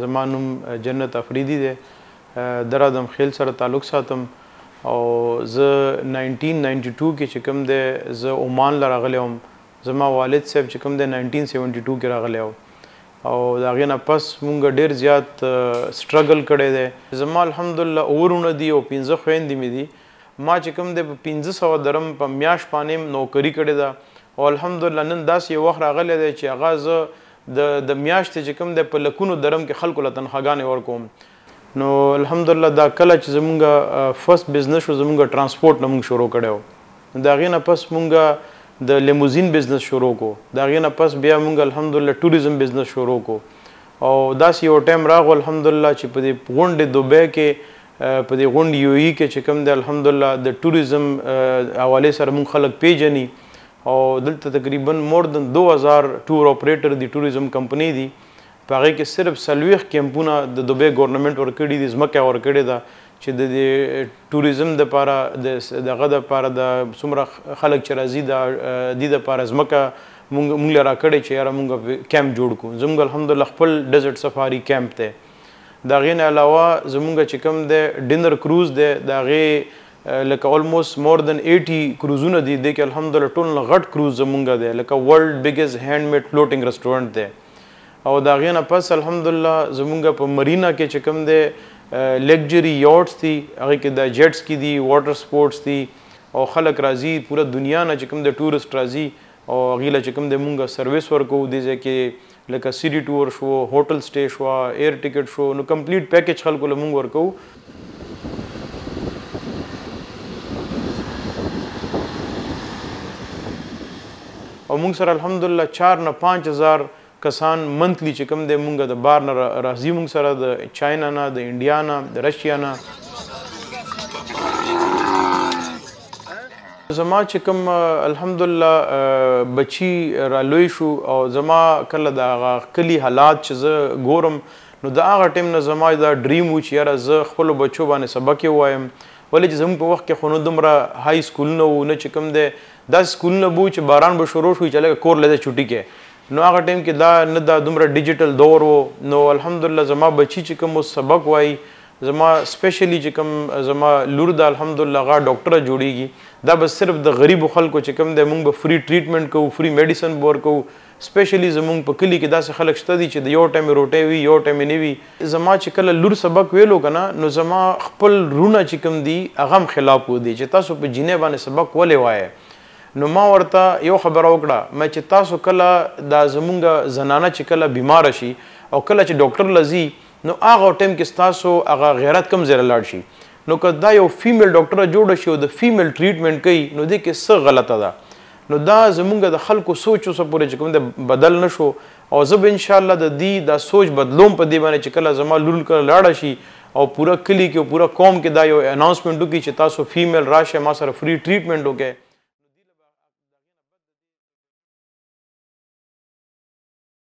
زما نوم جنت افریدی دی در ادم خیل سره تعلق ساتم او زه ناینټین ناینټی ټو کې چې کوم دی زه عمان له راغلی وم زما والد صاحب چې کوم دی ناینټین سیونټی ټو کې راغلی و او د هغې نه پس مونږ ډېر زیات سټرګل کړی دی زما الحمدالله اووه وروڼه دي او پنځه خویندې مې دي ما چې کوم دی په پنځه سوه درم په میاشت باندې نوکري کړې ده او الحمدالله نن داسې یو وخت راغلی دی چې هغه زه د د میاشتې چې کوم دی په لکونو درم کې خلکو له تنخواګانې ورکوم نو الحمدلله دا کله چې زمونږ فرست بزنس شو زمونږ ترانسپورت نه مونږ شروع کړی و نو د هغې نه پس مونږ د لیموزین بزنس شروع کو د هغې نه پس بیا مونږ الحمدلله ټوریزم بزنس شروع کو او داسې یو ټایم راغو الحمدلله چې په دې غونډې دوبۍ کې په دې غونډ یو ای کې چې کوم دی الحمدلله د ټوریزم حواله سره مونږ خلک پیژني او دلته تقریبا مور دن دوه هزار ټور اپریټر دي ټوریزم کمپنۍ دي په هغه کې صرف څلوېښت کیمپونه د دوبۍ ګورنمنټ ورکړي دي ځمکه یې ورکړې ده چې د دې ټوریزم د پاره د دغه د پاره د څومره خلک چې راځي د دي د پاره ځمکه مونږ مونږ له راکړې چې یاره مونږ په کیمپ جوړ کو زمونږ الحمدالله خپل ډیزرټ سفاری کیمپ دی د هغې نه علاوه زمونږ چې کوم دی ډینر کروز دی د هغې لکه اولموست مور دن ایټي کروزونه دي دې کې الحمدلله ټول نه غټ کروز زمونږ دی لکه ورلډ بیګز هاند میډ فلوټینګ رسټورانټ دی او دا غې نه پس الحمدلله زمونږ په مرینا کې چې کوم دی لګجری یوټس دي هغه کې دا جټس کې دي واټر سپورټس دي او خلک راځي پوره دنیا نه چې کوم دی ټورست راځي او غیله چې کوم دی مونږ سرویس ورکو دې ځای کې لکه سیډي ټور شو، هوټل سټې شوه، ایر ټیکټ شو نو کمپلیټ پیکج خلکو له موږ ورکوو. او موږ سره الحمدالله چار نه پانچ هزار کسان منتلي چې کوم دی موږ د بار نه راځي موږ سره د چاینا نه، د انډیا نه، د رشیا نه. زما چې کوم الحمدالله بچي را لوی شو او زما کله د هغه کلي حالات چې زه ګورم نو د هغه ټیم نه زما دا ډریم و چې یاره زه خپلو بچو باندې سبق ووایم ولې چې زموږ په وخت کې خو نو دومره های سکولونه وو نه چې کوم دی داسې سکولونه بو چې باران به شروع شوي چې لږه کور له چټي کې نو هغه ټایم کې دا نه دا دومره ډیجیټل دور وو نو الحمدلله زما بچی چې کوم سبق وای زما سپیشلی چې کوم زما لور ده الحمدالله هغه ډاکټره جوړیږي دا به صرف د غریبو خلکو چې کوم دی موږ به فري ټریټمنټ کوو فري میډیسن به ورکوو سپیشلی زموږ په کلي کې داسې خلک شته دي چې د یو ټایمې روټۍ وي یو ټایمې نه وي زما چې کله لور سبق ویلو کنه نو زما خپل رونه چې کوم دي هغه هم خلاف و دي چې تاسو په جینې باندې سبق ولې وایې نو ما ورته یو خبره وکړه مې چې تاسو کله دا زمونږ زنانه چې کله بیمار شي او کله چې ډاکټر لزی نو هغه ټیم کې ستاسو هغه غیرت کم زیره لاړ شي نو که دا یو فیمیل ډاکټر جوړ شي او د فیمیل ټریټمنټ کوي نو دې کې څه غلطه ده نو دا زمونږ د خلکو سوچ اوسه پورې چې کوم د بدل نشو او زه به ان شاء الله د دې دا سوچ بدلوم په دې باندې چې کله زما لور کله لاړه شي او پوره کلی کې او پوره قوم کې دا یو اناونسمنت وکړي چې تاسو فیمیل راشه ما سره فری ټریټمنټ وکړي